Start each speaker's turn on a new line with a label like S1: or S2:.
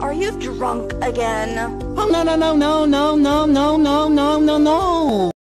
S1: Are you drunk again?
S2: Oh, no, no, no, no, no, no, no, no, no, no, no.